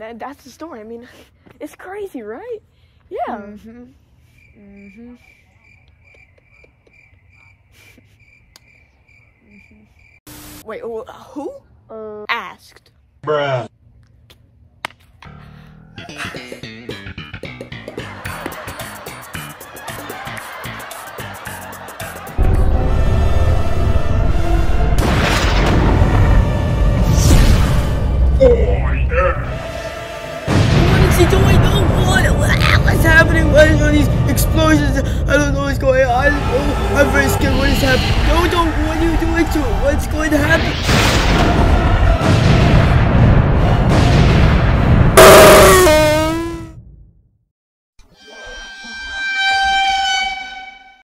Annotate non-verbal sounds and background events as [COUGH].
that, that's the story. I mean, it's crazy, right? Yeah. Mm-hmm. Mm-hmm. Wait, who Uh, asked? Bruh. [LAUGHS] he doing? No, what? what? What's happening? What is all these explosions? I don't know what's going on. I don't know. I'm very scared. What is happening? No, don't. What are you doing to it? What's going to happen?